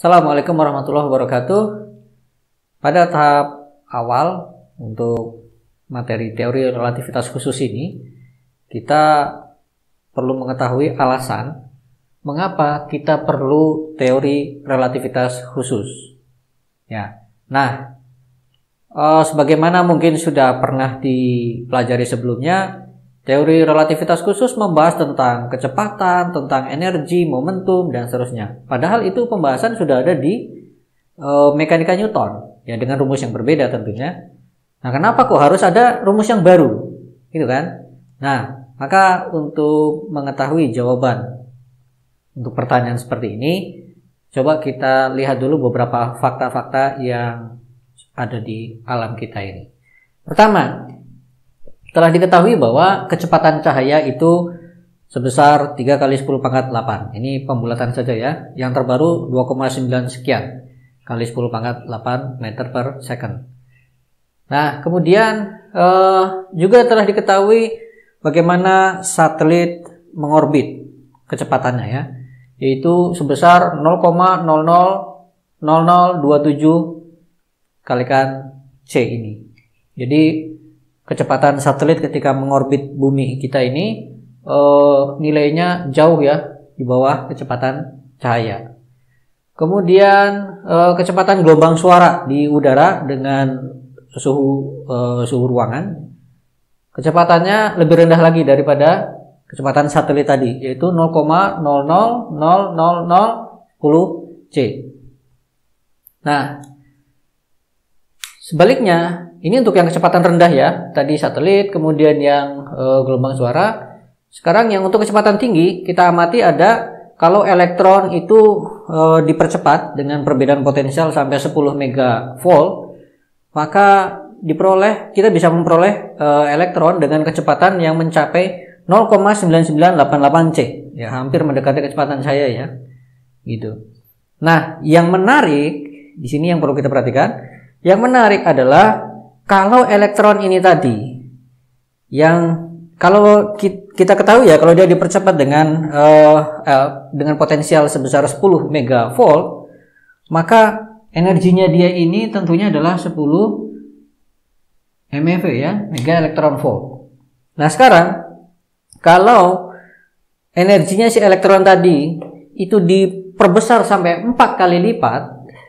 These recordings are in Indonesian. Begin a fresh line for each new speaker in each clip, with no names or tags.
Assalamualaikum warahmatullahi wabarakatuh. Pada tahap awal untuk materi teori relativitas khusus ini, kita perlu mengetahui alasan mengapa kita perlu teori relativitas khusus. Ya. Nah, eh, sebagaimana mungkin sudah pernah dipelajari sebelumnya, Teori relativitas khusus membahas tentang kecepatan, tentang energi, momentum, dan seterusnya. Padahal itu pembahasan sudah ada di e, mekanika Newton, ya dengan rumus yang berbeda tentunya. Nah, kenapa kok harus ada rumus yang baru? Gitu kan? Nah, maka untuk mengetahui jawaban untuk pertanyaan seperti ini, coba kita lihat dulu beberapa fakta-fakta yang ada di alam kita ini. Pertama, telah diketahui bahwa kecepatan cahaya itu sebesar 3 kali 10 pangkat 8. Ini pembulatan saja ya. Yang terbaru 2,9 sekian kali 10 pangkat 8 meter per second. Nah, kemudian eh, juga telah diketahui bagaimana satelit mengorbit kecepatannya ya, yaitu sebesar 0,000027 kalikan C ini. Jadi kecepatan satelit ketika mengorbit bumi kita ini uh, nilainya jauh ya di bawah kecepatan cahaya. Kemudian uh, kecepatan gelombang suara di udara dengan suhu uh, suhu ruangan kecepatannya lebih rendah lagi daripada kecepatan satelit tadi yaitu 0,000010 C. Nah, sebaliknya ini untuk yang kecepatan rendah ya. Tadi satelit, kemudian yang e, gelombang suara. Sekarang yang untuk kecepatan tinggi kita amati ada kalau elektron itu e, dipercepat dengan perbedaan potensial sampai 10 megavolt, maka diperoleh kita bisa memperoleh e, elektron dengan kecepatan yang mencapai 0,9988 C. Ya, hampir mendekati kecepatan saya ya. Gitu. Nah, yang menarik di sini yang perlu kita perhatikan, yang menarik adalah kalau elektron ini tadi yang kalau kita ketahui ya kalau dia dipercepat dengan uh, uh, dengan potensial sebesar 10 megavolt maka energinya dia ini tentunya adalah 10 MeV ya mega elektron volt. Nah sekarang kalau energinya si elektron tadi itu diperbesar sampai 4 kali lipat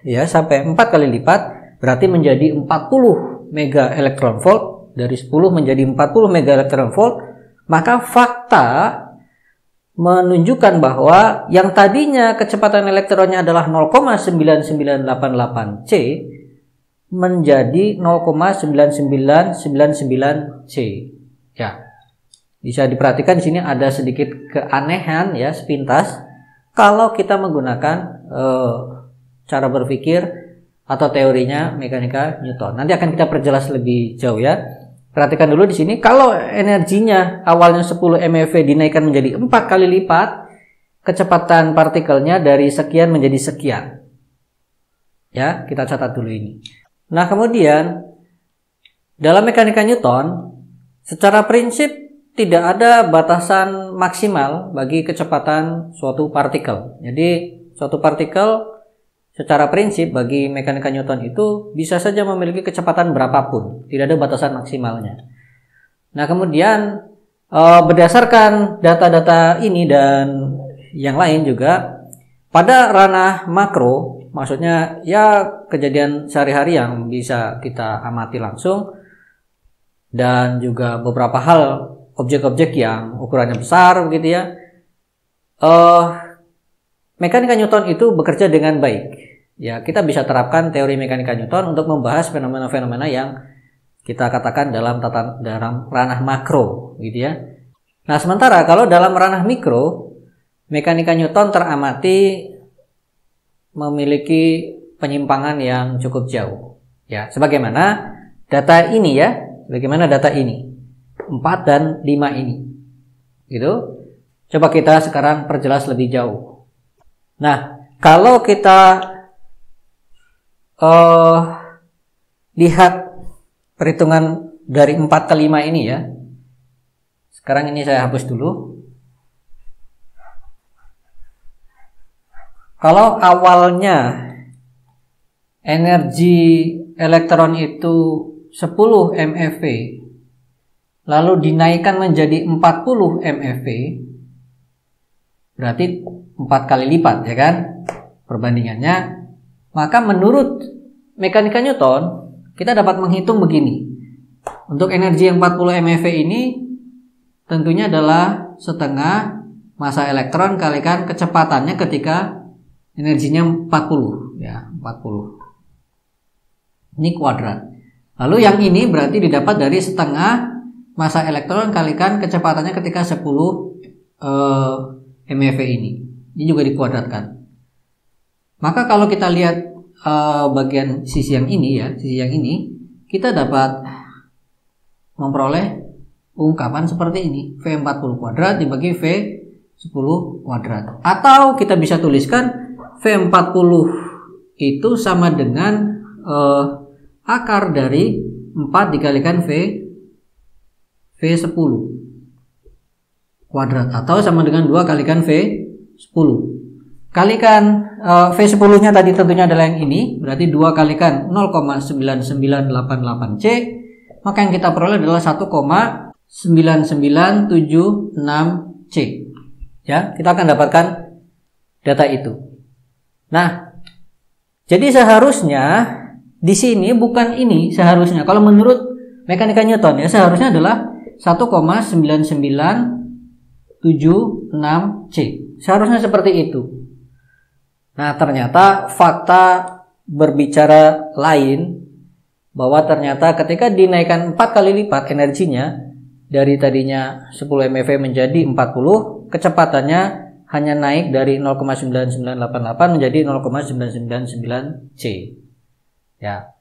ya sampai 4 kali lipat berarti menjadi 40 mega elektron volt dari 10 menjadi 40 mega elektron volt, maka fakta menunjukkan bahwa yang tadinya kecepatan elektronnya adalah 0,9988 C menjadi 0,9999 C. Ya. Bisa diperhatikan di sini ada sedikit keanehan ya sepintas kalau kita menggunakan uh, cara berpikir atau teorinya mekanika Newton. Nanti akan kita perjelas lebih jauh ya. Perhatikan dulu di sini kalau energinya awalnya 10 MeV dinaikkan menjadi 4 kali lipat, kecepatan partikelnya dari sekian menjadi sekian. Ya, kita catat dulu ini. Nah, kemudian dalam mekanika Newton secara prinsip tidak ada batasan maksimal bagi kecepatan suatu partikel. Jadi, suatu partikel Secara prinsip bagi mekanika Newton itu bisa saja memiliki kecepatan berapapun, tidak ada batasan maksimalnya. Nah, kemudian eh, berdasarkan data-data ini dan yang lain juga pada ranah makro, maksudnya ya kejadian sehari-hari yang bisa kita amati langsung dan juga beberapa hal objek-objek yang ukurannya besar begitu ya. Uh, Mekanika Newton itu bekerja dengan baik. Ya, kita bisa terapkan teori mekanika Newton untuk membahas fenomena-fenomena yang kita katakan dalam tata dalam ranah makro, gitu ya. Nah, sementara kalau dalam ranah mikro, mekanika Newton teramati memiliki penyimpangan yang cukup jauh. Ya, sebagaimana data ini ya, bagaimana data ini. 4 dan 5 ini. Gitu. Coba kita sekarang perjelas lebih jauh. Nah, kalau kita uh, lihat perhitungan dari 4 ke 5 ini ya. Sekarang ini saya hapus dulu. kalau awalnya energi elektron itu 10 MeV lalu dinaikkan menjadi 40 MeV berarti 4 kali lipat ya kan? Perbandingannya maka menurut mekanika Newton kita dapat menghitung begini. Untuk energi yang 40 MeV ini tentunya adalah setengah masa elektron kalikan kecepatannya ketika energinya 40 ya 40 ini kuadrat. Lalu yang ini berarti didapat dari setengah masa elektron kalikan kecepatannya ketika 10 eh, MeV ini. Ini juga dikuadratkan. Maka kalau kita lihat eh, bagian sisi yang ini ya, sisi yang ini, kita dapat memperoleh ungkapan seperti ini. V40 kuadrat dibagi V10 kuadrat. Atau kita bisa tuliskan V40 itu sama dengan uh, akar dari 4 dikalikan V V10 kuadrat atau sama dengan 2 kalikan V10. Kalikan eh, uh, V10-nya tadi tentunya adalah yang ini, berarti 2 kalikan 0,9988C, maka yang kita peroleh adalah 1,9976C. Ya, kita akan dapatkan data itu. Nah, jadi seharusnya di sini bukan ini seharusnya. Kalau menurut mekanika Newton ya seharusnya adalah 1,99 76C. Seharusnya seperti itu. Nah, ternyata fakta berbicara lain bahwa ternyata ketika dinaikkan 4 kali lipat energinya dari tadinya 10 MeV menjadi 40, kecepatannya hanya naik dari 0,9988 menjadi 0,999C. Ya.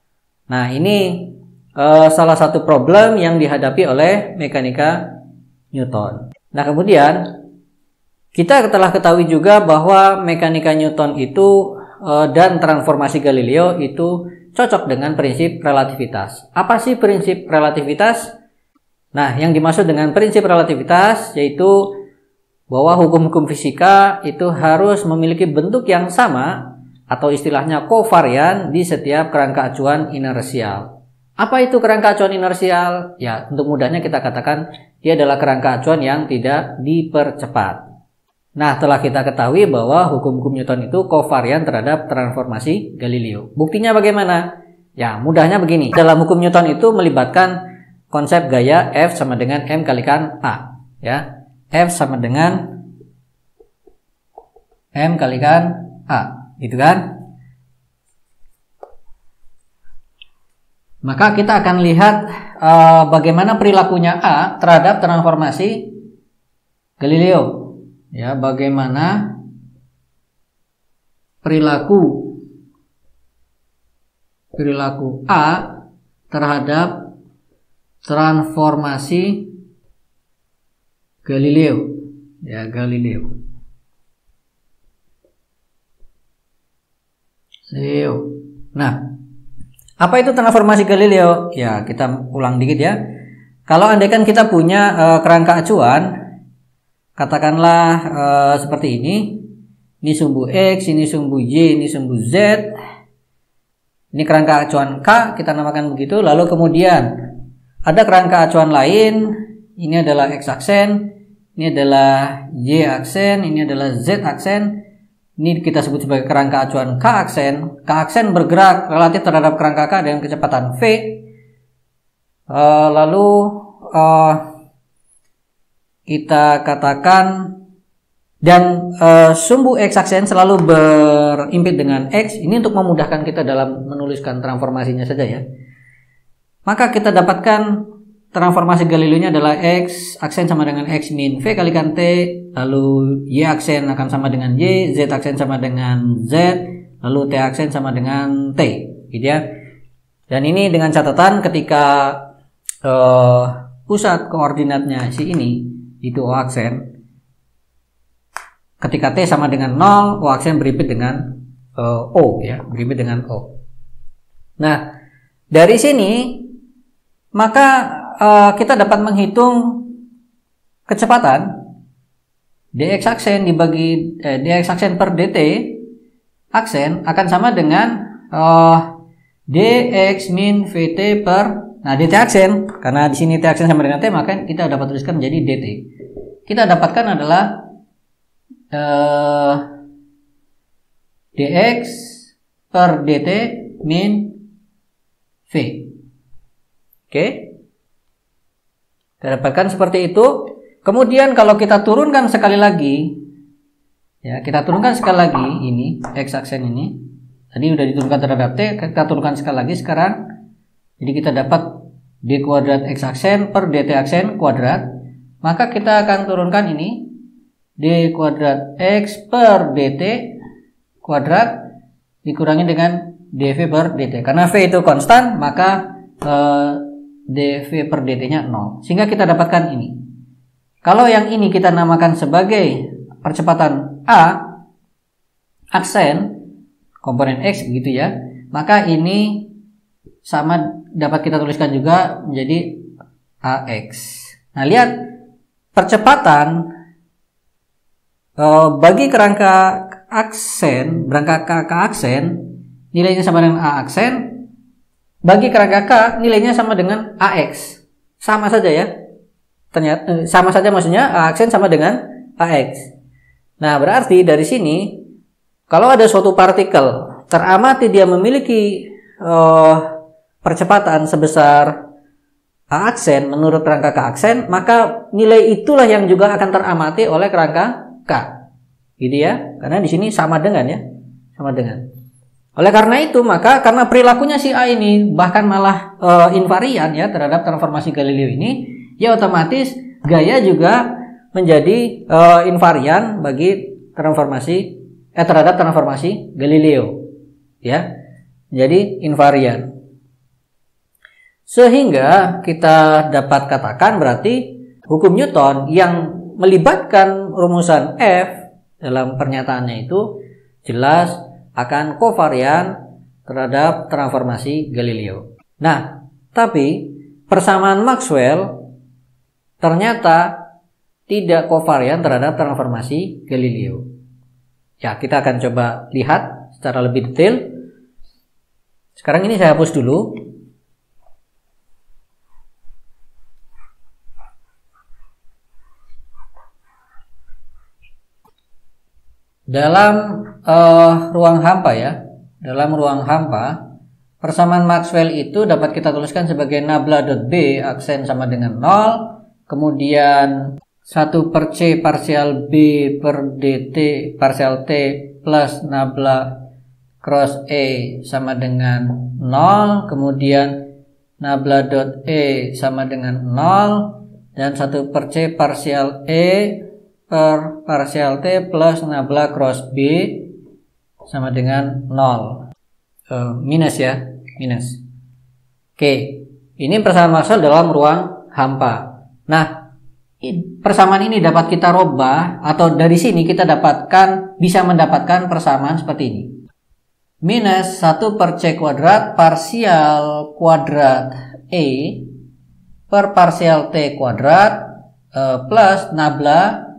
Nah, ini uh, salah satu problem yang dihadapi oleh mekanika Newton. Nah, kemudian kita telah ketahui juga bahwa mekanika Newton itu uh, dan transformasi Galileo itu cocok dengan prinsip relativitas. Apa sih prinsip relativitas? Nah, yang dimaksud dengan prinsip relativitas yaitu bahwa hukum-hukum fisika itu harus memiliki bentuk yang sama atau istilahnya kovarian di setiap kerangka acuan inersial. Apa itu kerangka acuan inersial? Ya, untuk mudahnya kita katakan dia adalah kerangka acuan yang tidak dipercepat. Nah, telah kita ketahui bahwa hukum-hukum Newton itu kovarian terhadap transformasi Galileo. Buktinya bagaimana? Ya, mudahnya begini. Dalam hukum Newton itu melibatkan konsep gaya F sama dengan M kalikan A. Ya, F sama dengan M kalikan A gitu kan? Maka kita akan lihat uh, bagaimana perilakunya A terhadap transformasi Galileo. Ya, bagaimana perilaku perilaku A terhadap transformasi Galileo. Ya, Galileo. Galileo. Nah, apa itu transformasi Galileo? Ya, kita ulang dikit ya. Kalau andaikan kita punya uh, kerangka acuan, katakanlah uh, seperti ini. Ini sumbu X, ini sumbu Y, ini sumbu Z. Ini kerangka acuan K, kita namakan begitu. Lalu kemudian ada kerangka acuan lain. Ini adalah X aksen, ini adalah Y aksen, ini adalah Z aksen ini kita sebut sebagai kerangka acuan K aksen. K aksen bergerak relatif terhadap kerangka K dengan kecepatan V. Uh, lalu uh, kita katakan dan uh, sumbu X aksen selalu berimpit dengan X. Ini untuk memudahkan kita dalam menuliskan transformasinya saja ya. Maka kita dapatkan transformasi Galileo-nya adalah X aksen sama dengan X min V kalikan T, lalu Y aksen akan sama dengan Y, Z aksen sama dengan Z, lalu T aksen sama dengan T, gitu ya. Dan ini dengan catatan ketika uh, pusat koordinatnya si ini itu O aksen, ketika T sama dengan 0, O aksen berimpit dengan uh, O ya, berimpit dengan O. Nah, dari sini maka uh, kita dapat menghitung kecepatan dx aksen dibagi eh, dx aksen per dt aksen akan sama dengan uh, dx min vt per nah dt aksen. Karena di sini t aksen sama dengan t maka kita dapat tuliskan menjadi dt. Kita dapatkan adalah uh, dx per dt min v. Oke? okay. Dapatkan seperti itu kemudian kalau kita turunkan sekali lagi Ya, kita turunkan sekali lagi ini x aksen ini. Tadi sudah diturunkan terhadap t, kita turunkan sekali lagi sekarang. Jadi kita dapat d kuadrat x aksen per dt aksen kuadrat. Maka kita akan turunkan ini d kuadrat x per dt kuadrat dikurangi dengan dv per dt. Karena v itu konstan, maka eh, dv per dt-nya 0. Sehingga kita dapatkan ini. Kalau yang ini kita namakan sebagai percepatan A aksen komponen X begitu ya maka ini sama dapat kita tuliskan juga menjadi AX nah lihat percepatan e, bagi kerangka aksen berangka ke aksen nilainya sama dengan A aksen bagi kerangka K nilainya sama dengan AX sama saja ya ternyata eh, sama saja maksudnya aksen sama dengan AX Nah, berarti dari sini kalau ada suatu partikel teramati dia memiliki uh, percepatan sebesar A aksen menurut kerangka K aksen, maka nilai itulah yang juga akan teramati oleh kerangka K. Gitu ya. Karena di sini sama dengan ya. Sama dengan. Oleh karena itu, maka karena perilakunya si A ini bahkan malah uh, invarian ya terhadap transformasi Galileo ini, ya otomatis gaya juga menjadi uh, invarian bagi transformasi eh terhadap transformasi Galileo ya. Jadi invarian. Sehingga kita dapat katakan berarti hukum Newton yang melibatkan rumusan F dalam pernyataannya itu jelas akan kovarian terhadap transformasi Galileo. Nah, tapi persamaan Maxwell ternyata tidak kovarian terhadap transformasi Galileo. Ya, kita akan coba lihat secara lebih detail. Sekarang ini saya hapus dulu. Dalam uh, ruang hampa ya, dalam ruang hampa, persamaan Maxwell itu dapat kita tuliskan sebagai nabla.b aksen sama dengan 0, kemudian 1 per C parsial B per DT parsial T plus nabla cross E sama dengan 0 kemudian nabla dot E sama dengan 0 dan 1 per C parsial E per parsial T plus nabla cross B sama dengan 0 uh, eh, minus ya minus. Oke ini persamaan Maxwell dalam ruang hampa. Nah persamaan ini dapat kita robah atau dari sini kita dapatkan bisa mendapatkan persamaan seperti ini. Minus 1 per C kuadrat parsial kuadrat E per parsial T kuadrat eh, plus nabla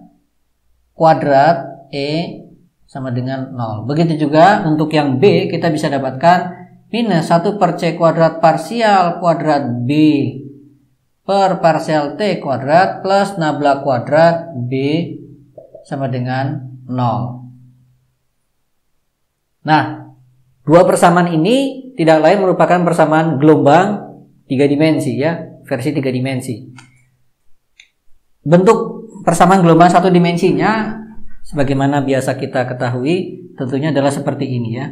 kuadrat E sama dengan 0. Begitu juga untuk yang B kita bisa dapatkan minus 1 per C kuadrat parsial kuadrat B per parsial T kuadrat plus nabla kuadrat B sama dengan 0. Nah, dua persamaan ini tidak lain merupakan persamaan gelombang tiga dimensi ya, versi tiga dimensi. Bentuk persamaan gelombang satu dimensinya sebagaimana biasa kita ketahui tentunya adalah seperti ini ya.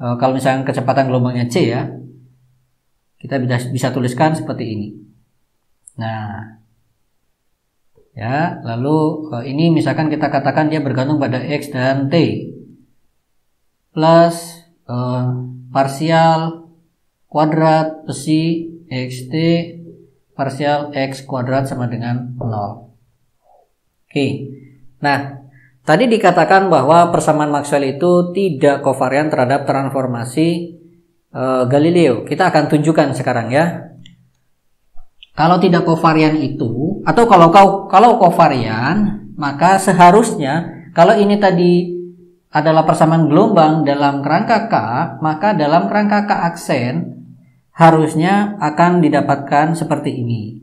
E, kalau misalnya kecepatan gelombangnya C ya, kita bisa, bisa tuliskan seperti ini. Nah, ya, lalu eh, ini misalkan kita katakan dia bergantung pada x dan t plus uh, parsial kuadrat besi xt parsial x kuadrat sama dengan 0. Oke. Nah, tadi dikatakan bahwa persamaan Maxwell itu tidak kovarian terhadap transformasi uh, Galileo. Kita akan tunjukkan sekarang ya. Kalau tidak kovarian itu atau kalau kau kalau kovarian maka seharusnya kalau ini tadi adalah persamaan gelombang dalam kerangka K, maka dalam kerangka K aksen harusnya akan didapatkan seperti ini.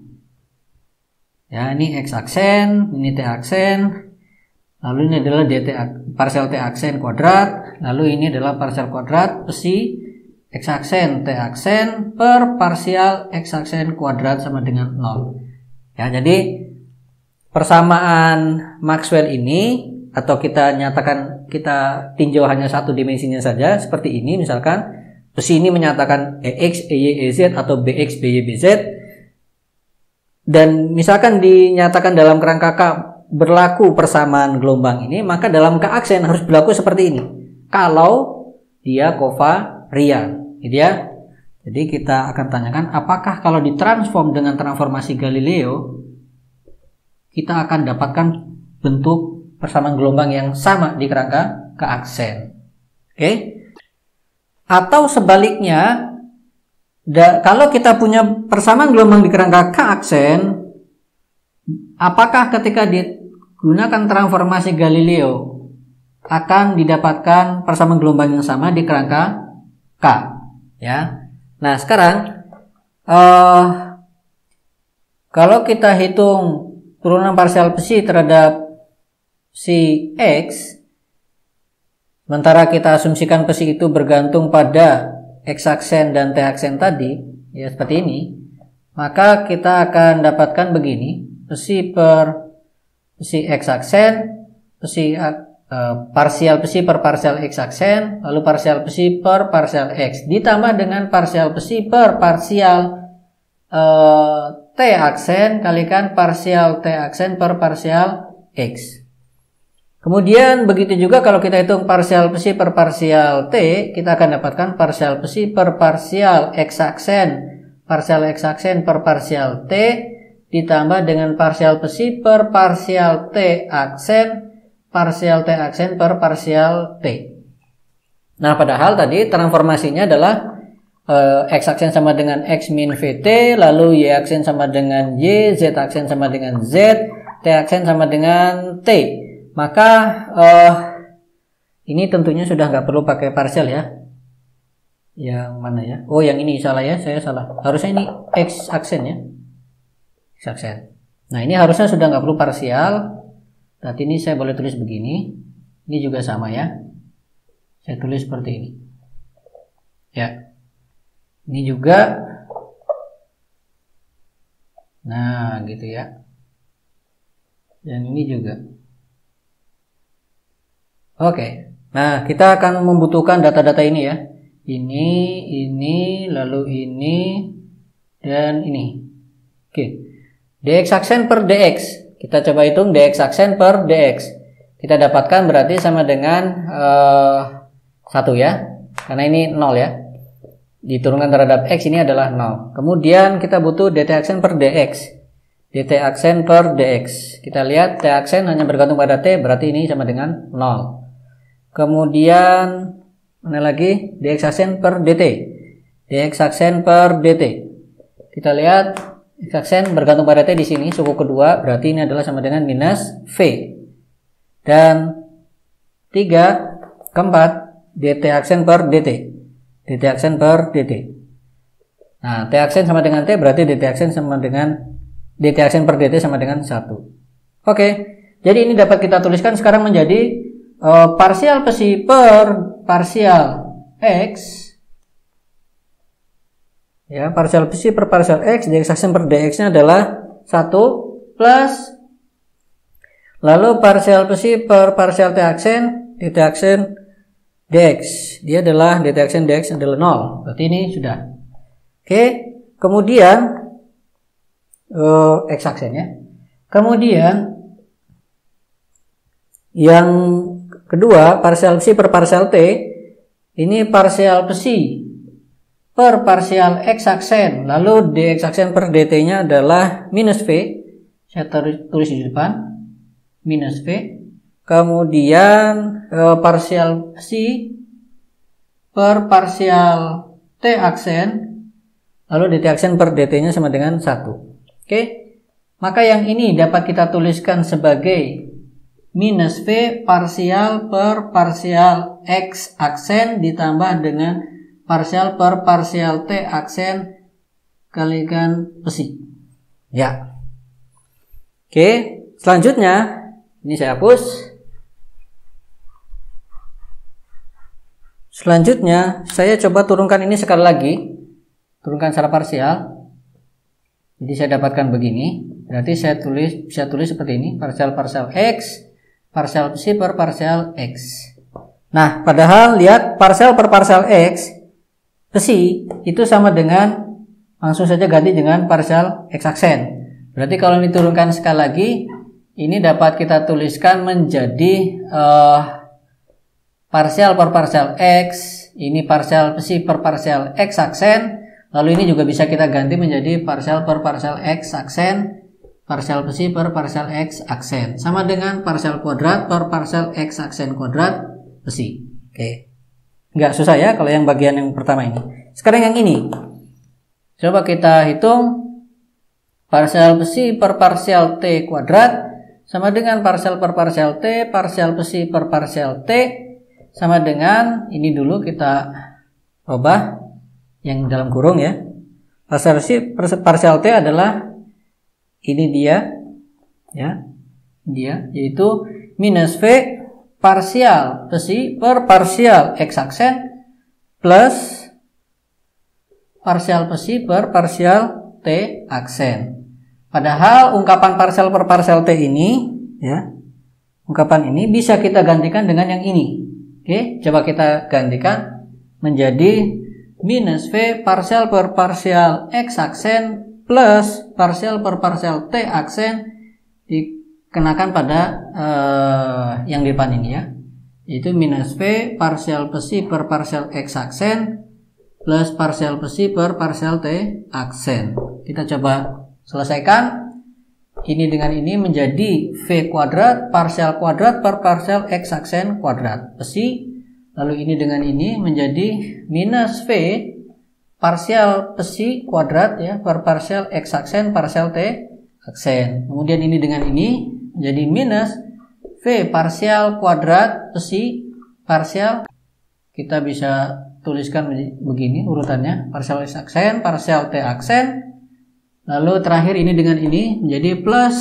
Ya, ini X aksen, ini T aksen, lalu ini adalah DT parsial T aksen kuadrat, lalu ini adalah parsial kuadrat besi X aksen T aksen per parsial X aksen kuadrat sama dengan 0. Ya, jadi persamaan Maxwell ini atau kita nyatakan kita tinjau hanya satu dimensinya saja seperti ini. Misalkan besi ini menyatakan EX, EY, EZ atau BX, BY, BZ dan misalkan dinyatakan dalam kerangka K berlaku persamaan gelombang ini maka dalam K aksen harus berlaku seperti ini kalau dia kovarian gitu ya jadi kita akan tanyakan apakah kalau ditransform dengan transformasi Galileo kita akan dapatkan bentuk persamaan gelombang yang sama di kerangka ke aksen. Oke? Okay? Atau sebaliknya, da, kalau kita punya persamaan gelombang di kerangka ke aksen, apakah ketika digunakan transformasi Galileo akan didapatkan persamaan gelombang yang sama di kerangka K? Ya. Nah, sekarang uh, kalau kita hitung turunan parsial besi terhadap si X sementara kita asumsikan pesi itu bergantung pada X aksen dan T aksen tadi ya seperti ini maka kita akan dapatkan begini pesi per pesi X aksen pesi uh, parsial pesi per parsial X aksen lalu parsial pesi per parsial X. Ditambah dengan parsial pesi per parsial uh, T aksen kalikan parsial T aksen per parsial X. Kemudian begitu juga kalau kita hitung parsial psi per parsial t, kita akan dapatkan parsial psi per parsial x aksen, parsial x aksen per parsial t ditambah dengan parsial psi per parsial t aksen, parsial t aksen per parsial t. Nah, padahal tadi transformasinya adalah eh, x aksen sama dengan x min vt, lalu y aksen sama dengan y, z aksen sama dengan z, t aksen sama dengan t. Maka uh, ini tentunya sudah nggak perlu pakai parsial ya. Yang mana ya? Oh yang ini salah ya saya salah. Harusnya ini x aksen ya aksen nah ini harusnya sudah nggak perlu parsial. Berarti ini saya boleh tulis begini. Ini juga sama ya. Saya tulis seperti ini. Ya. Ini juga. Nah gitu ya. Dan ini juga. Oke. Nah, kita akan membutuhkan data-data ini ya. Ini, ini, lalu ini, dan ini. Oke. Dx aksen per dx. Kita coba hitung dx aksen per dx. Kita dapatkan berarti sama dengan uh, satu ya. Karena ini 0 ya. Diturunkan terhadap x ini adalah 0. Kemudian kita butuh dt aksen per dx dt aksen per dx. Kita lihat t aksen hanya bergantung pada t, berarti ini sama dengan 0. Kemudian mana lagi? dx aksen per dt. dx aksen per dt. Kita lihat aksen bergantung pada t di sini suku kedua berarti ini adalah sama dengan minus v. Dan tiga keempat dt aksen per dt. dt aksen per dt. Nah, t aksen sama dengan t berarti dt aksen sama dengan dt aksen per dt sama dengan satu. Oke, jadi ini dapat kita tuliskan sekarang menjadi uh, parsial psi per parsial x ya parsial psi per parsial x dx per dx nya adalah 1 plus. Lalu parsial psi per parsial t aksen dx dia adalah dt aksen dx adalah 0 berarti ini sudah. Oke kemudian uh, x aksen ya kemudian yang Kedua, parsial psi per parsial t. Ini parsial psi per parsial x aksen. Lalu dx aksen per dt-nya adalah minus v. Saya tulis di depan minus v. Kemudian e, parsial psi per parsial t aksen lalu dt aksen per dt-nya sama dengan 1. Oke. Maka yang ini dapat kita tuliskan sebagai minus V parsial per parsial X aksen ditambah dengan parsial per parsial T aksen kalikan besi. Ya. Oke, selanjutnya ini saya hapus. Selanjutnya saya coba turunkan ini sekali lagi. Turunkan secara parsial. Jadi saya dapatkan begini. Berarti saya tulis bisa tulis seperti ini, parsial parsial X, parsial C per parsial X. Nah, padahal lihat parsial per parsial X besi itu sama dengan langsung saja ganti dengan parsial X aksen. Berarti kalau diturunkan sekali lagi, ini dapat kita tuliskan menjadi uh, parsial per parsial X, ini parsial besi per parsial X aksen, Lalu ini juga bisa kita ganti menjadi parsial per parsial X aksen, parsial besi per parsial X aksen. Sama dengan parsial kuadrat per parsial X aksen kuadrat besi. Oke. Nggak susah ya kalau yang bagian yang pertama ini. Sekarang yang ini. Coba kita hitung parsial besi per parsial T kuadrat sama dengan parsial per parsial T, parsial besi per parsial T sama dengan ini dulu kita ubah yang dalam kurung ya. Parsial C, parsial T adalah ini dia ya. Dia yaitu minus V parsial besi per parsial X aksen plus parsial besi per parsial T aksen. Padahal ungkapan parsial per parsial T ini ya. Ungkapan ini bisa kita gantikan dengan yang ini. Oke, coba kita gantikan menjadi minus V parsial per parsial X aksen plus parsial per parsial T aksen dikenakan pada uh, yang depan ini ya. Itu minus V parsial besi per parsial X aksen plus parsial besi per parsial T aksen. Kita coba selesaikan. Ini dengan ini menjadi V kuadrat parsial kuadrat per parsial X aksen kuadrat besi. Lalu ini dengan ini menjadi minus V parsial besi kuadrat ya per parsial X aksen parsial T aksen. Kemudian ini dengan ini menjadi minus V parsial kuadrat besi parsial kita bisa tuliskan begini urutannya parsial X aksen parsial T aksen. Lalu terakhir ini dengan ini menjadi plus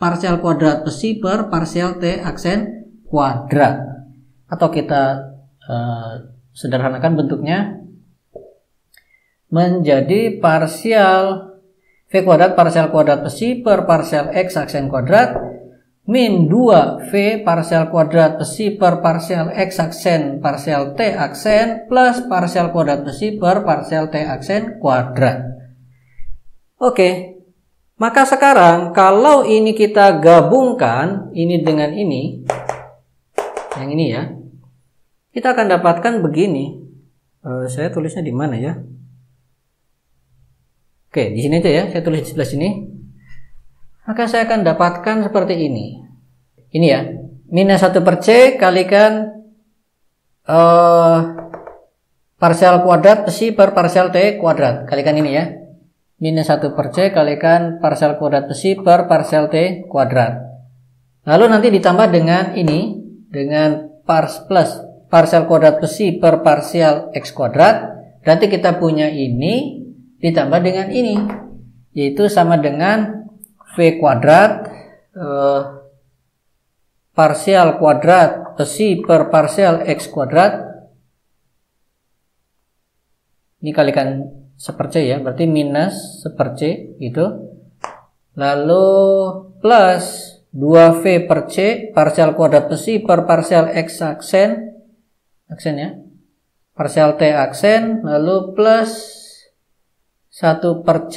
parsial kuadrat besi per parsial T aksen kuadrat. Atau kita uh, sederhanakan bentuknya menjadi parsial V kuadrat parsial kuadrat besi per parsial X aksen kuadrat min 2V parsial kuadrat besi per parsial X aksen parsial T aksen plus parsial kuadrat besi per parsial T aksen kuadrat. Oke, maka sekarang kalau ini kita gabungkan ini dengan ini, yang ini ya, kita akan dapatkan begini. Uh, saya tulisnya di mana ya? Oke, di sini aja ya. Saya tulis di sebelah sini. Maka saya akan dapatkan seperti ini. Ini ya. Minus 1 per C kalikan uh, parsial kuadrat besi per parsial T kuadrat. Kalikan ini ya. Minus 1 per C kalikan parsial kuadrat besi per parsial T kuadrat. Lalu nanti ditambah dengan ini. Dengan pars plus parsial kuadrat besi per parsial x kuadrat berarti kita punya ini ditambah dengan ini yaitu sama dengan v kuadrat eh, parsial kuadrat besi per parsial x kuadrat. Ini kalikan seperce ya berarti minus seperce itu lalu plus 2V per C parsial kuadrat besi per parsial X aksen aksen ya parsial T aksen lalu plus 1 per C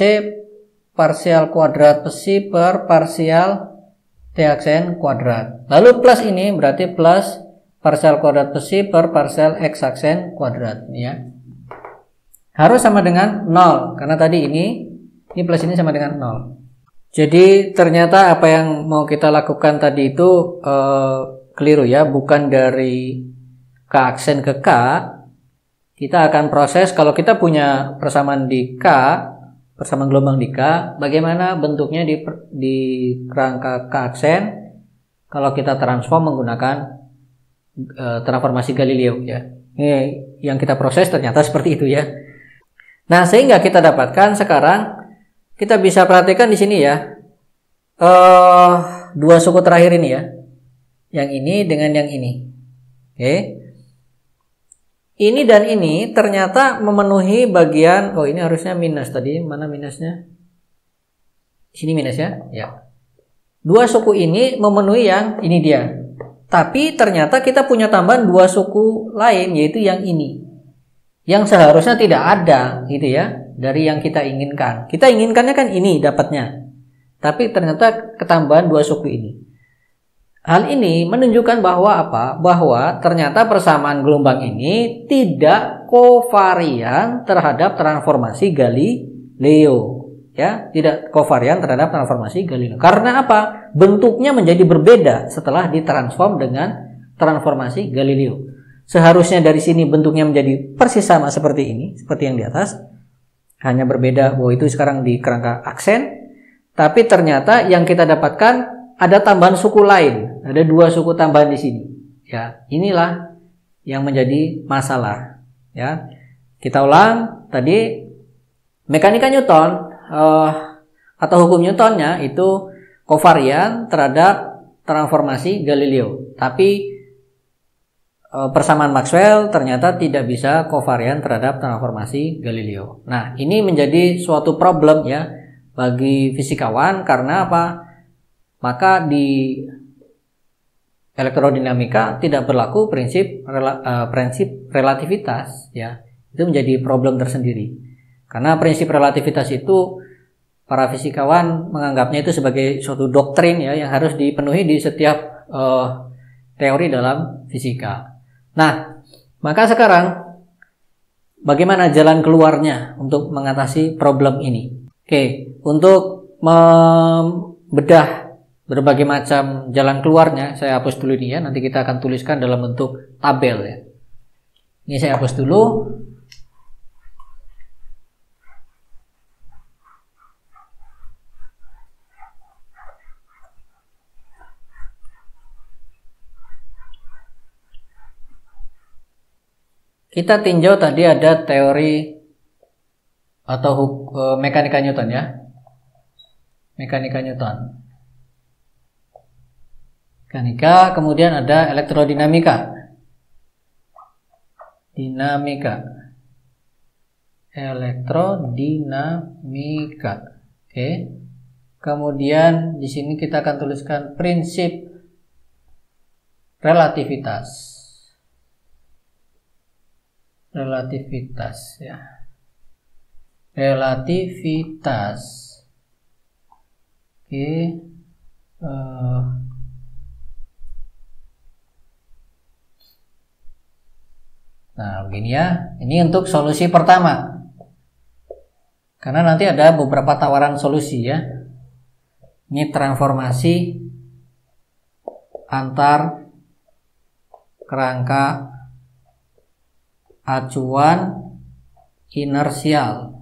parsial kuadrat besi per parsial aksen kuadrat. Lalu plus ini berarti plus parsial kuadrat besi per parsial X aksen kuadrat ya. Harus sama dengan 0 karena tadi ini ini plus ini sama dengan 0 jadi ternyata apa yang mau kita lakukan tadi itu uh, keliru ya bukan dari K aksen ke K, kita akan proses kalau kita punya persamaan di K, persamaan gelombang di K, bagaimana bentuknya di, di kerangka K aksen. kalau kita transform menggunakan uh, transformasi Galileo ya. Ini yang kita proses ternyata seperti itu ya. Nah, sehingga kita dapatkan sekarang kita bisa perhatikan di sini ya. Uh, dua suku terakhir ini ya. Yang ini dengan yang ini. Oke. Okay. Ini dan ini ternyata memenuhi bagian oh ini harusnya minus tadi. Mana minusnya? Sini minus ya. Ya. Dua suku ini memenuhi yang ini dia. Tapi ternyata kita punya tambahan dua suku lain yaitu yang ini. Yang seharusnya tidak ada gitu ya dari yang kita inginkan. Kita inginkannya kan ini dapatnya. Tapi ternyata ketambahan dua suku ini. Hal ini menunjukkan bahwa apa? Bahwa ternyata persamaan gelombang ini tidak kovarian terhadap transformasi Galileo ya tidak kovarian terhadap transformasi Galileo. Karena apa? Bentuknya menjadi berbeda setelah ditransform dengan transformasi Galileo. Seharusnya dari sini bentuknya menjadi persis sama seperti ini, seperti yang di atas. Hanya berbeda bahwa itu sekarang di kerangka aksen, tapi ternyata yang kita dapatkan ada tambahan suku lain, ada dua suku tambahan di sini. Ya, inilah yang menjadi masalah. Ya, kita ulang tadi mekanika Newton uh, atau hukum Newtonnya itu kovarian terhadap transformasi Galileo. Tapi uh, persamaan Maxwell ternyata tidak bisa kovarian terhadap transformasi Galileo. Nah, ini menjadi suatu problem ya bagi fisikawan karena apa? Maka di elektrodinamika tidak berlaku prinsip rela, uh, prinsip relativitas ya. Itu menjadi problem tersendiri. Karena prinsip relativitas itu para fisikawan menganggapnya itu sebagai suatu doktrin ya yang harus dipenuhi di setiap uh, teori dalam fisika. Nah, maka sekarang bagaimana jalan keluarnya untuk mengatasi problem ini? Oke, untuk membedah berbagai macam jalan keluarnya, saya hapus dulu ini ya. Nanti kita akan tuliskan dalam bentuk tabel ya. Ini saya hapus dulu. Kita tinjau tadi ada teori atau e, mekanika Newton ya. Mekanika Newton. Mekanika, kemudian ada elektrodinamika. Dinamika. Elektrodinamika. Oke. Kemudian di sini kita akan tuliskan prinsip relativitas relativitas ya relativitas oke uh, nah begini ya ini untuk solusi pertama karena nanti ada beberapa tawaran solusi ya ini transformasi antar kerangka acuan inersial.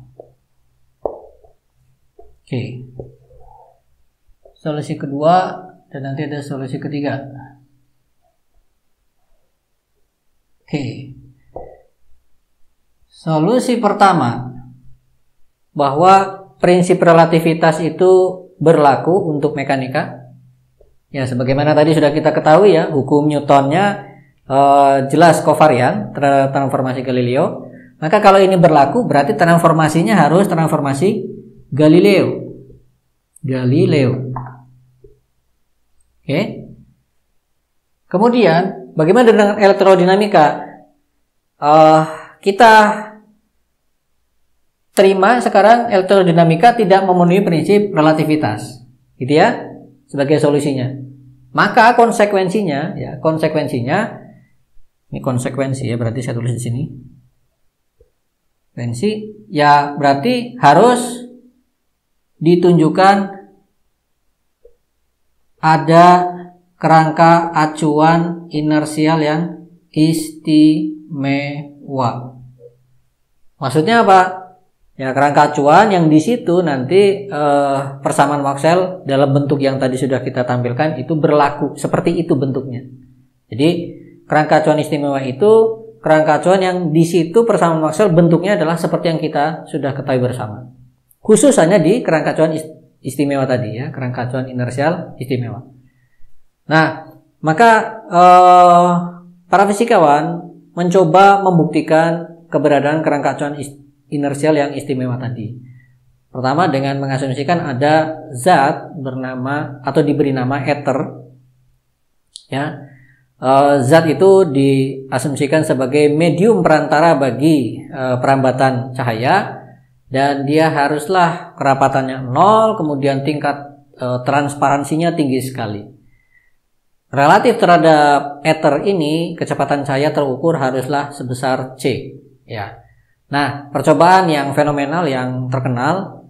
Oke. Solusi kedua dan nanti ada solusi ketiga. Oke. Solusi pertama bahwa prinsip relativitas itu berlaku untuk mekanika. Ya, sebagaimana tadi sudah kita ketahui ya, hukum Newtonnya uh, jelas kovarian transformasi Galileo, maka kalau ini berlaku berarti transformasinya harus transformasi Galileo. Galileo. Oke. Kemudian bagaimana dengan elektrodinamika? Uh, kita terima sekarang elektrodinamika tidak memenuhi prinsip relativitas, gitu ya, sebagai solusinya. Maka konsekuensinya, ya, konsekuensinya ini konsekuensi ya, berarti saya tulis di sini. Konsekuensi ya berarti harus ditunjukkan ada kerangka acuan inersial yang istimewa. Maksudnya apa? Ya, kerangka acuan yang di situ nanti eh, persamaan Maxwell dalam bentuk yang tadi sudah kita tampilkan itu berlaku seperti itu bentuknya. Jadi kerangka acuan istimewa itu kerangka acuan yang di situ persamaan Maxwell bentuknya adalah seperti yang kita sudah ketahui bersama. Khusus hanya di kerangka acuan istimewa tadi ya, kerangka acuan inersial istimewa. Nah, maka eh, para fisikawan mencoba membuktikan keberadaan kerangka acuan inersial yang istimewa tadi. Pertama dengan mengasumsikan ada zat bernama atau diberi nama ether. Ya. Uh, zat itu diasumsikan sebagai medium perantara bagi uh, perambatan cahaya dan dia haruslah kerapatannya nol, kemudian tingkat uh, transparansinya tinggi sekali. Relatif terhadap ether ini, kecepatan cahaya terukur haruslah sebesar c. Ya, Nah, percobaan yang fenomenal yang terkenal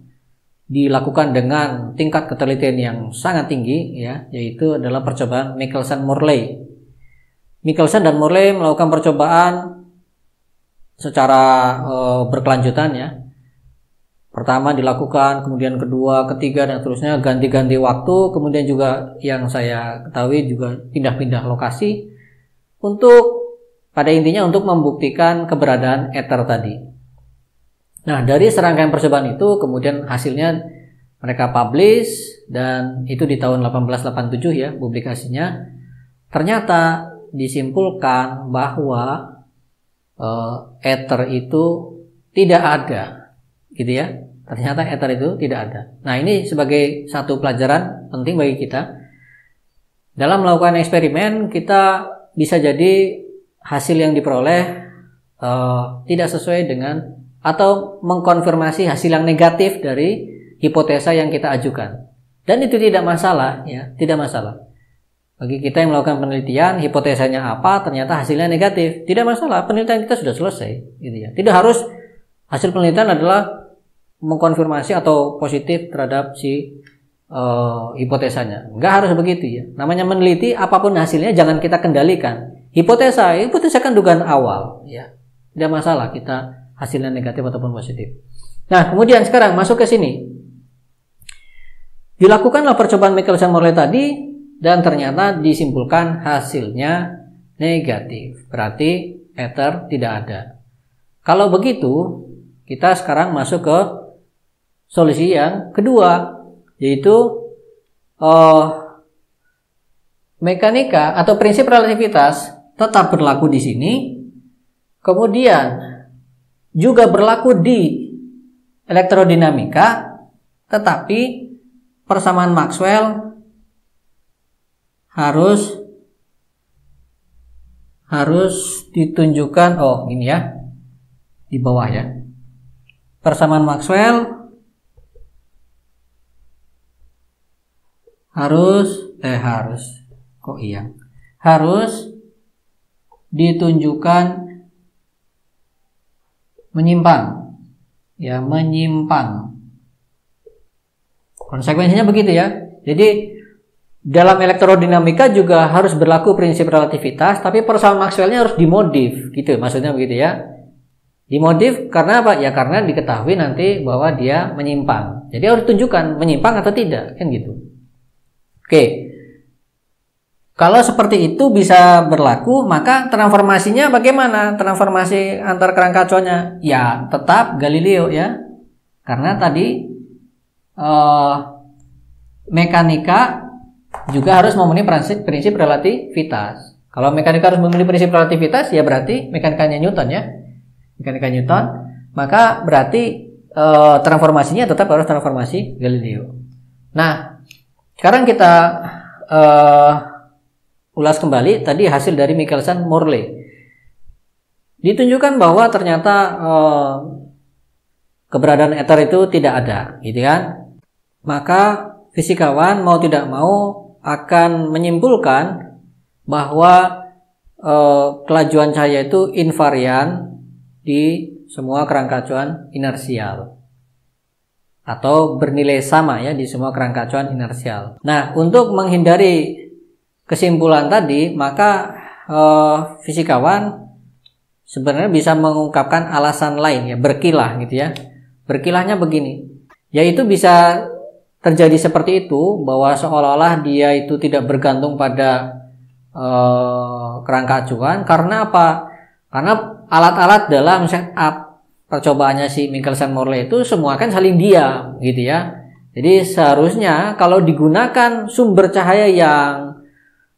dilakukan dengan tingkat ketelitian yang sangat tinggi ya, yaitu adalah percobaan Michelson-Morley. Michelson dan Morley melakukan percobaan secara e, berkelanjutan ya. Pertama dilakukan, kemudian kedua, ketiga dan seterusnya ganti-ganti waktu, kemudian juga yang saya ketahui juga pindah-pindah lokasi untuk pada intinya untuk membuktikan keberadaan ether tadi. Nah, dari serangkaian percobaan itu kemudian hasilnya mereka publish dan itu di tahun 1887 ya publikasinya. Ternyata disimpulkan bahwa uh, ether itu tidak ada, gitu ya. Ternyata ether itu tidak ada. Nah, ini sebagai satu pelajaran penting bagi kita. Dalam melakukan eksperimen, kita bisa jadi hasil yang diperoleh uh, tidak sesuai dengan atau mengkonfirmasi hasil yang negatif dari hipotesa yang kita ajukan. Dan itu tidak masalah, ya, tidak masalah. Bagi kita yang melakukan penelitian, hipotesanya apa, ternyata hasilnya negatif, tidak masalah. Penelitian kita sudah selesai, gitu ya. Tidak harus hasil penelitian adalah mengkonfirmasi atau positif terhadap si uh, hipotesanya. Nggak harus begitu ya. Namanya meneliti apa pun hasilnya jangan kita kendalikan. Hipotesa, hipotesa kan dugaan awal, ya. Tidak masalah kita hasilnya negatif ataupun positif. Nah, kemudian sekarang masuk ke sini. Dilakukanlah percobaan Michelson-Morley tadi dan ternyata disimpulkan hasilnya negatif. Berarti ether tidak ada. Kalau begitu, kita sekarang masuk ke solusi yang kedua, yaitu uh, mekanika atau prinsip relativitas tetap berlaku di sini. Kemudian juga berlaku di elektrodinamika, tetapi persamaan Maxwell harus harus ditunjukkan oh ini ya di bawah ya. Persamaan Maxwell harus eh harus kok iya? Harus ditunjukkan menyimpan. Ya menyimpan. Konsekuensinya begitu ya. Jadi dalam elektrodinamika juga harus berlaku prinsip relativitas tapi persoalan Maxwellnya harus dimodif. Gitu maksudnya begitu ya. Dimodif karena apa? Ya karena diketahui nanti bahwa dia menyimpang jadi harus tunjukkan menyimpang atau tidak kan gitu. Oke kalau seperti itu bisa berlaku, maka transformasinya bagaimana? Transformasi antar kerangka acuannya? Ya, tetap Galileo ya. Karena tadi eh, mekanika juga harus memenuhi prinsip, prinsip relativitas. Kalau mekanika harus memenuhi prinsip relativitas, ya berarti mekanikanya Newton ya. Mekanika Newton, maka berarti eh, transformasinya tetap harus transformasi Galileo. Nah, sekarang kita eh, ulas kembali tadi hasil dari Michelson Morley. Ditunjukkan bahwa ternyata eh, keberadaan ether itu tidak ada, gitu kan? Maka fisikawan mau tidak mau akan menyimpulkan bahwa eh, kelajuan cahaya itu invarian di semua kerangka acuan inersial atau bernilai sama ya di semua kerangka acuan inersial. Nah, untuk menghindari kesimpulan tadi, maka uh, fisikawan sebenarnya bisa mengungkapkan alasan lain ya, berkilah gitu ya. Berkilahnya begini, yaitu bisa terjadi seperti itu bahwa seolah-olah dia itu tidak bergantung pada uh, kerangka acuan karena apa? Karena alat-alat dalam setup percobaannya si Michelson Morley itu semua kan saling diam gitu ya. Jadi seharusnya kalau digunakan sumber cahaya yang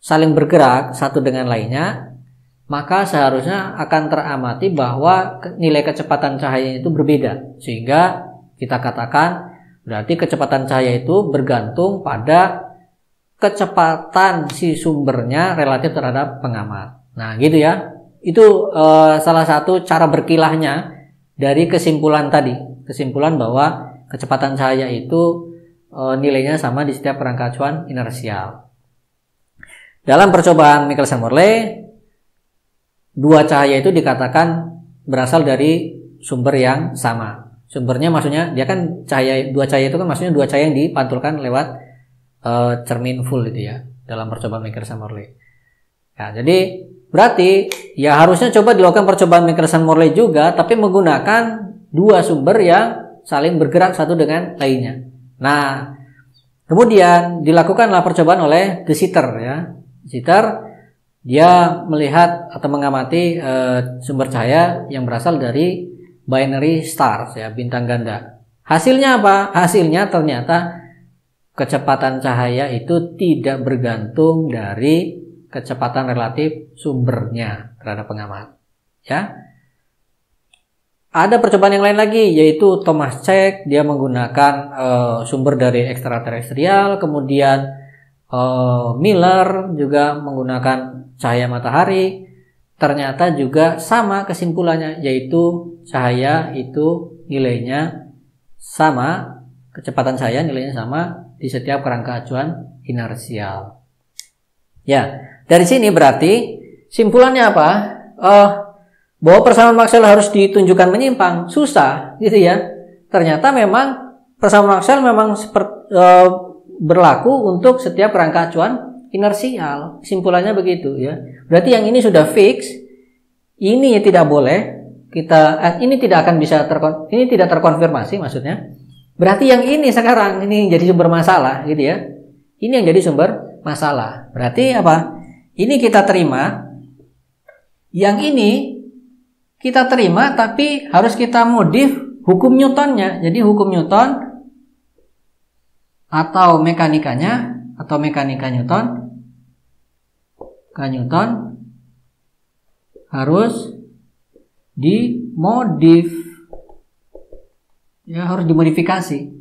saling bergerak satu dengan lainnya, maka seharusnya akan teramati bahwa nilai kecepatan cahaya itu berbeda sehingga kita katakan Berarti kecepatan cahaya itu bergantung pada kecepatan si sumbernya relatif terhadap pengamat. Nah, gitu ya. Itu uh, salah satu cara berkilahnya dari kesimpulan tadi. Kesimpulan bahwa kecepatan cahaya itu uh, nilainya sama di setiap kerangka acuan inersial. Dalam percobaan Michelson-Morley, dua cahaya itu dikatakan berasal dari sumber yang sama sumbernya maksudnya dia kan cahaya dua cahaya itu kan maksudnya dua cahaya yang dipantulkan lewat uh, cermin full itu ya dalam percobaan Michelson Morley. Ya, jadi berarti ya harusnya coba dilakukan percobaan Michelson Morley juga tapi menggunakan dua sumber yang saling bergerak satu dengan lainnya. Nah, kemudian dilakukanlah percobaan oleh De Sitter ya. De Sitter dia melihat atau mengamati uh, sumber cahaya yang berasal dari binary stars ya bintang ganda. Hasilnya apa? Hasilnya ternyata kecepatan cahaya itu tidak bergantung dari kecepatan relatif sumbernya terhadap pengamat. Ya. Ada percobaan yang lain lagi yaitu Thomas Cech dia menggunakan uh, sumber dari ekstraterestrial, kemudian uh, Miller juga menggunakan cahaya matahari, ternyata juga sama kesimpulannya yaitu cahaya itu nilainya sama kecepatan cahaya nilainya sama di setiap kerangka acuan inersial. Ya, dari sini berarti simpulannya apa? Oh, bahwa persamaan Maxwell harus ditunjukkan menyimpang susah gitu ya. Ternyata memang persamaan Maxwell memang seperti, uh, berlaku untuk setiap kerangka acuan inersial. Simpulannya begitu ya. Berarti yang ini sudah fix, ini tidak boleh kita eh, ini tidak akan bisa terkon, ini tidak terkonfirmasi maksudnya. Berarti yang ini sekarang ini jadi sumber masalah gitu ya. Ini yang jadi sumber masalah. Berarti apa? Ini kita terima. Yang ini kita terima tapi harus kita modif hukum Newtonnya. Jadi hukum Newton atau mekanikanya? Atau mekanika Newton? K Newton. Harus dimodif. Ya harus dimodifikasi.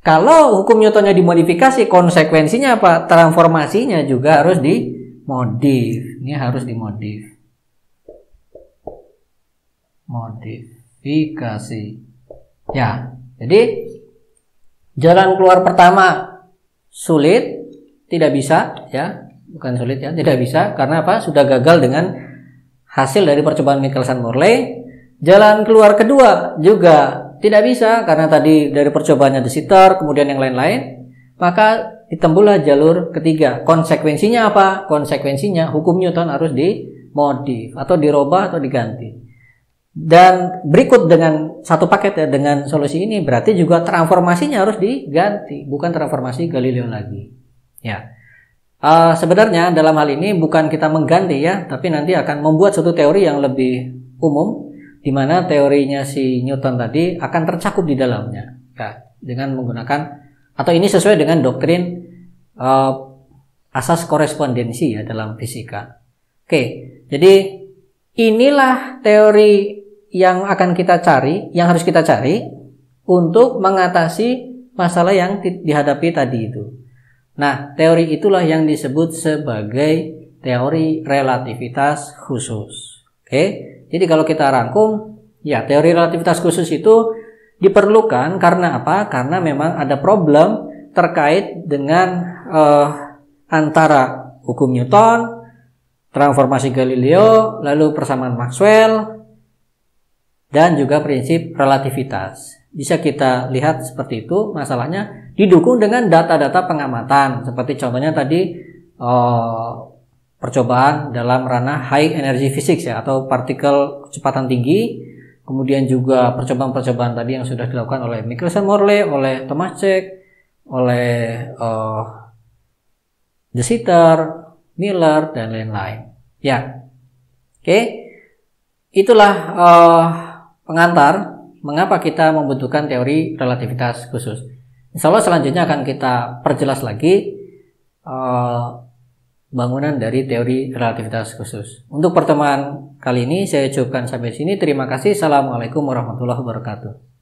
Kalau hukum Newtonnya dimodifikasi konsekuensinya apa? Transformasinya juga harus dimodif. Ini harus dimodif. Modifikasi. Ya jadi jalan keluar pertama sulit tidak bisa ya bukan sulit ya, tidak bisa karena apa? Sudah gagal dengan hasil dari percobaan Michelson Morley. Jalan keluar kedua juga tidak bisa karena tadi dari percobaannya De Sitter, kemudian yang lain-lain, maka ditembulah jalur ketiga. Konsekuensinya apa? Konsekuensinya hukum Newton harus dimodif atau dirubah atau diganti. Dan berikut dengan satu paket ya dengan solusi ini berarti juga transformasinya harus diganti, bukan transformasi Galileo lagi. Ya. Uh, sebenarnya dalam hal ini bukan kita mengganti ya, tapi nanti akan membuat suatu teori yang lebih umum, di mana teorinya si Newton tadi akan tercakup di dalamnya, ya, dengan menggunakan atau ini sesuai dengan doktrin uh, asas korespondensi ya dalam fisika. Oke, jadi inilah teori yang akan kita cari, yang harus kita cari untuk mengatasi masalah yang dihadapi tadi itu. Nah, teori itulah yang disebut sebagai teori relativitas khusus. Oke, jadi kalau kita rangkum, ya teori relativitas khusus itu diperlukan karena apa? Karena memang ada problem terkait dengan uh, antara hukum Newton, transformasi Galileo, lalu persamaan Maxwell, dan juga prinsip relativitas. Bisa kita lihat seperti itu masalahnya didukung dengan data-data pengamatan seperti contohnya tadi uh, percobaan dalam ranah high energy physics ya atau partikel kecepatan tinggi kemudian juga percobaan-percobaan tadi yang sudah dilakukan oleh Michelson Morley, oleh Thomas Cech, oleh uh, De Sitter, Miller dan lain-lain. Ya, oke, okay. itulah uh, pengantar mengapa kita membutuhkan teori relativitas khusus. Insya Allah selanjutnya akan kita perjelas lagi uh, bangunan dari teori relativitas khusus. Untuk pertemuan kali ini saya cukupkan sampai sini. Terima kasih. Assalamualaikum warahmatullahi wabarakatuh.